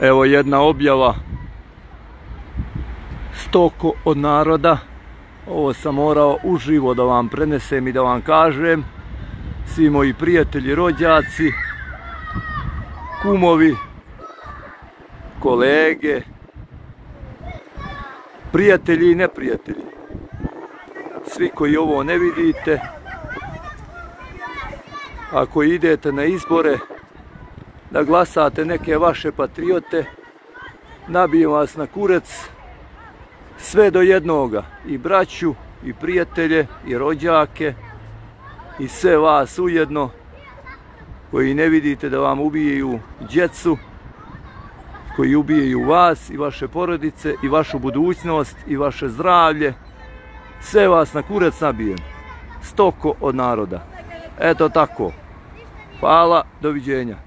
Evo jedna objava. Stoko od naroda. Ovo sam morao uživo da vam prenesem i da vam kažem. Svi moji prijatelji, rođaci, kumovi, kolege, prijatelji i neprijatelji. Svi koji ovo ne vidite, ako idete na izbore, da glasate neke vaše patriote, nabijem vas na kurec, sve do jednoga, i braću, i prijatelje, i rođake, i sve vas ujedno, koji ne vidite da vam ubijaju djecu, koji ubijaju vas i vaše porodice i vašu budućnost i vaše zdravlje. Sve vas na kurac nabijem. Stoko od naroda. Eto tako. Hvala, doviđenja.